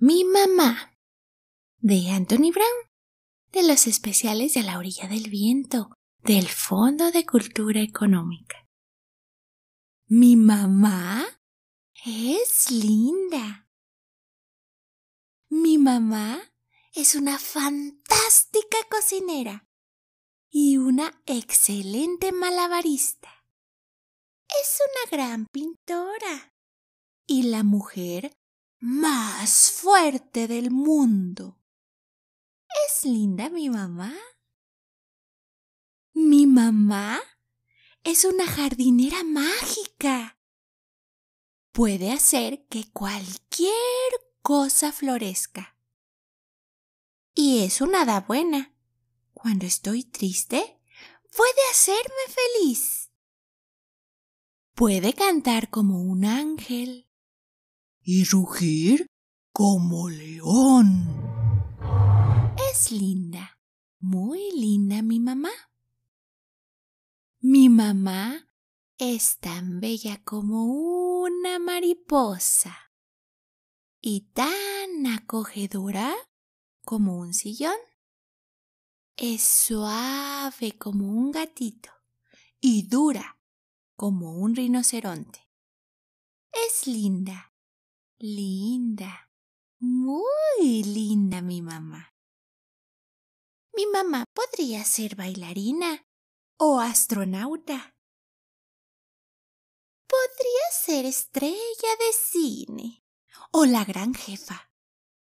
Mi mamá de Anthony Brown, de los especiales de la orilla del viento, del Fondo de Cultura Económica. Mi mamá es linda. Mi mamá es una fantástica cocinera y una excelente malabarista. Es una gran pintora y la mujer más fuerte del mundo. ¿Es linda mi mamá? Mi mamá es una jardinera mágica. Puede hacer que cualquier cosa florezca. Y es una hada buena. Cuando estoy triste, puede hacerme feliz. Puede cantar como un ángel. Y rugir como león. Es linda, muy linda mi mamá. Mi mamá es tan bella como una mariposa y tan acogedora como un sillón. Es suave como un gatito y dura como un rinoceronte. Es linda, linda, muy linda mi mamá. Mi mamá podría ser bailarina o astronauta. Podría ser estrella de cine o la gran jefa.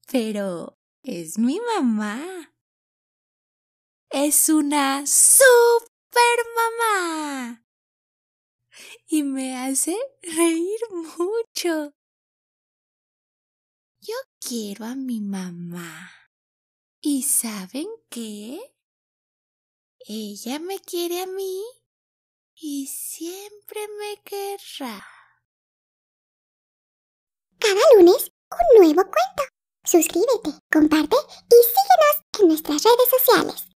Pero es mi mamá. Es una super mamá. Y me hace reír mucho. Yo quiero a mi mamá. ¿Y saben qué? Ella me quiere a mí y siempre me querrá. Cada lunes, un nuevo cuento. Suscríbete, comparte y síguenos en nuestras redes sociales.